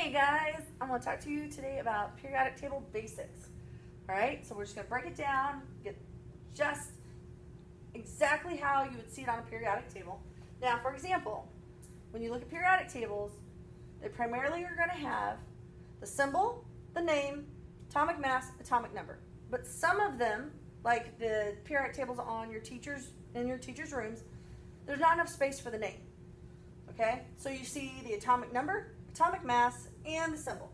Hey guys, I'm going to talk to you today about periodic table basics. All right, so we're just going to break it down, get just exactly how you would see it on a periodic table. Now, for example, when you look at periodic tables, they primarily are going to have the symbol, the name, atomic mass, atomic number. But some of them, like the periodic tables on your teachers in your teachers' rooms, there's not enough space for the name. Okay, so you see the atomic number, atomic mass, and the symbol.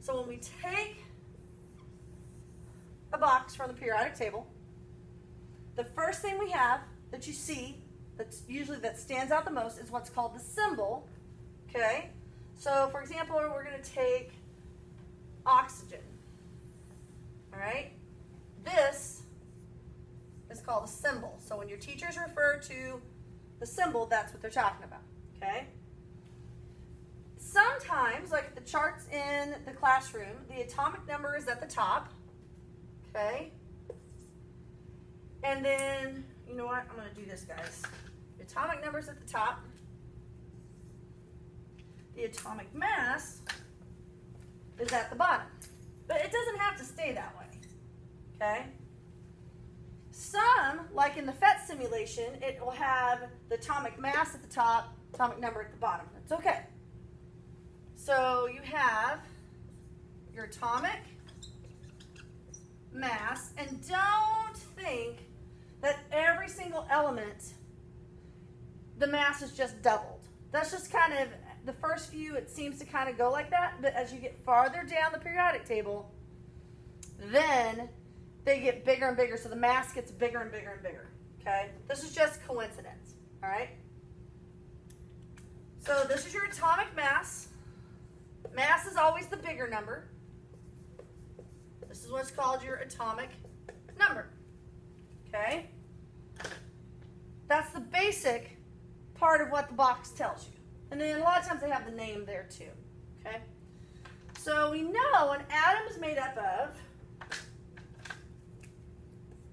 So when we take a box from the periodic table, the first thing we have that you see that's usually that stands out the most is what's called the symbol. Okay, so for example, we're going to take oxygen. All right, this is called a symbol. So when your teachers refer to the symbol, that's what they're talking about. Okay. Charts in the classroom, the atomic number is at the top. Okay. And then, you know what? I'm to do this, guys. The atomic number is at the top. The atomic mass is at the bottom. But it doesn't have to stay that way. Okay? Some, like in the PhET simulation, it will have the atomic mass at the top, atomic number at the bottom. That's okay. So you have your atomic mass, and don't think that every single element, the mass is just doubled. That's just kind of, the first few, it seems to kind of go like that, but as you get farther down the periodic table, then they get bigger and bigger, so the mass gets bigger and bigger and bigger, okay? This is just coincidence, all right? So this is your atomic mass. The bigger number. This is what's called your atomic number. Okay? That's the basic part of what the box tells you. And then a lot of times they have the name there too. Okay? So we know an atom is made up of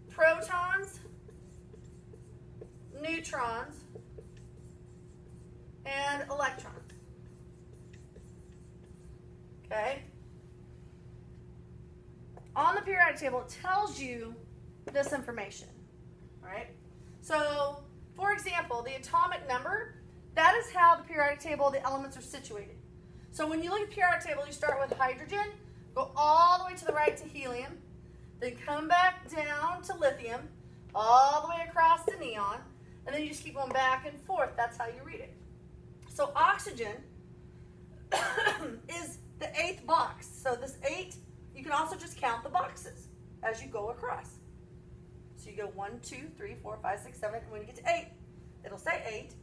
protons, neutrons, and electrons. Okay? On the periodic table, it tells you this information. Right? So, for example, the atomic number, that is how the periodic table, the elements are situated. So when you look at the periodic table, you start with hydrogen, go all the way to the right to helium, then come back down to lithium, all the way across to neon, and then you just keep going back and forth. That's how you read it. So oxygen box. So this eight, you can also just count the boxes as you go across. So you go one, two, three, four, five, six, seven, and when you get to eight, it'll say eight,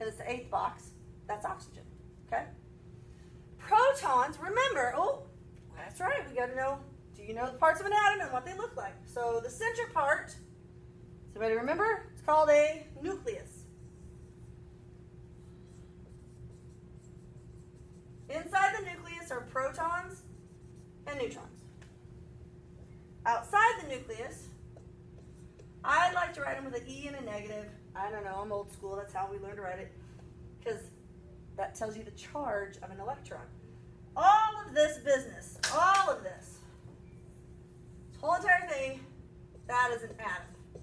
and it's the eighth box. That's oxygen, okay? Protons, remember, oh, that's right, we got to know, do you know the parts of an atom and what they look like? So the center part, everybody remember? It's called a nucleus. Inside the nucleus are protons and neutrons. Outside the nucleus, I'd like to write them with an E and a negative. I don't know, I'm old school, that's how we learned to write it. Because that tells you the charge of an electron. All of this business, all of this, this whole entire thing, that is an atom.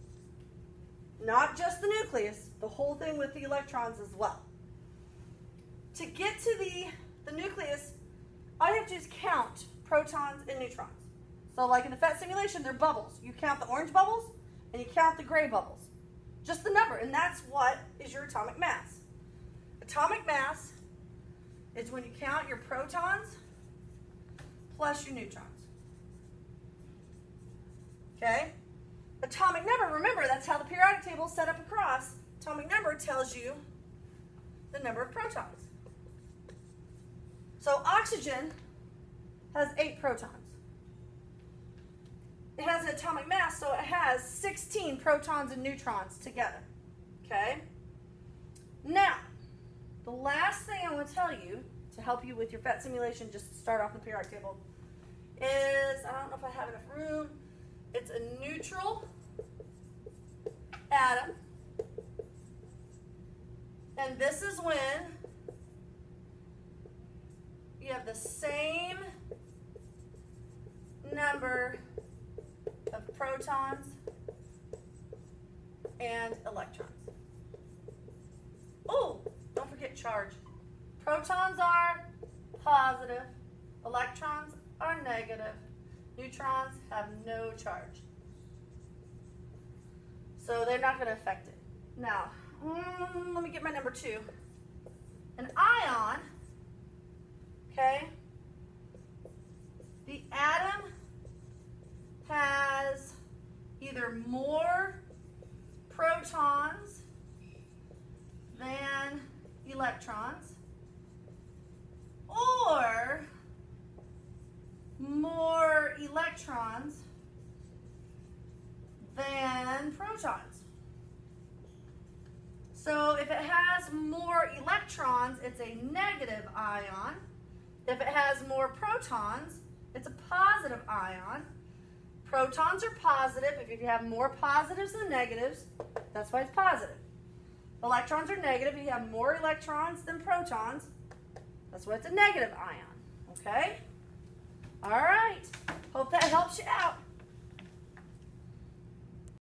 Not just the nucleus, the whole thing with the electrons as well. To get to the the nucleus, all you have to do is count protons and neutrons. So like in the PhET simulation, they're bubbles. You count the orange bubbles and you count the gray bubbles. Just the number, and that's what is your atomic mass. Atomic mass is when you count your protons plus your neutrons. Okay? Atomic number, remember, that's how the periodic table is set up across. Atomic number tells you the number of protons. So oxygen has eight protons. It has an atomic mass, so it has 16 protons and neutrons together. Okay? Now, the last thing I want to tell you to help you with your PhET simulation, just to start off the periodic table, is, I don't know if I have enough room, it's a neutral atom. And this is when you have the same number protons and electrons. Oh, don't forget charge. Protons are positive, electrons are negative, neutrons have no charge. So they're not going to affect it. Now, mm, let me get my number two. An ion, okay, the atom either more protons than electrons or more electrons than protons. So if it has more electrons, it's a negative ion. If it has more protons, it's a positive ion. Protons are positive. If you have more positives than negatives, that's why it's positive. Electrons are negative. If you have more electrons than protons, that's why it's a negative ion. Okay? All right. Hope that helps you out.